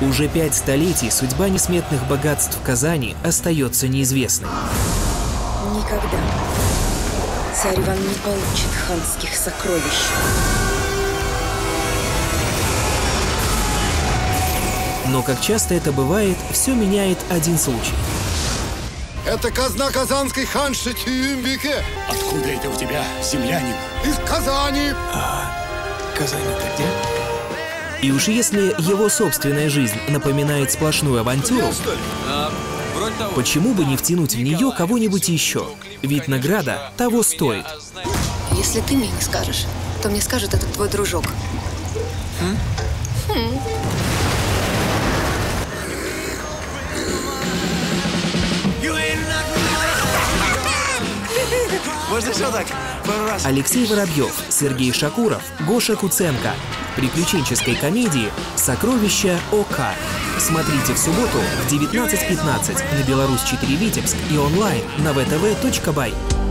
Уже пять столетий судьба несметных богатств Казани остается неизвестной. Никогда царь Иван не получит ханских сокровищ. Но, как часто это бывает, все меняет один случай. Это казна казанской ханши Тюмбике Откуда это у тебя, землянин? из Казани. Казань-то где? И уж если его собственная жизнь напоминает сплошную авантюру, почему бы не втянуть в нее кого-нибудь еще? Ведь награда того стоит. Если ты мне не скажешь, то мне скажет этот твой дружок. Можно еще так? Пару раз. Алексей Воробьев, Сергей Шакуров, Гоша Куценко. Приключенческой комедии «Сокровища ОК». Смотрите в субботу в 19.15 на Беларусь 4 Витебск и онлайн на vtv.by.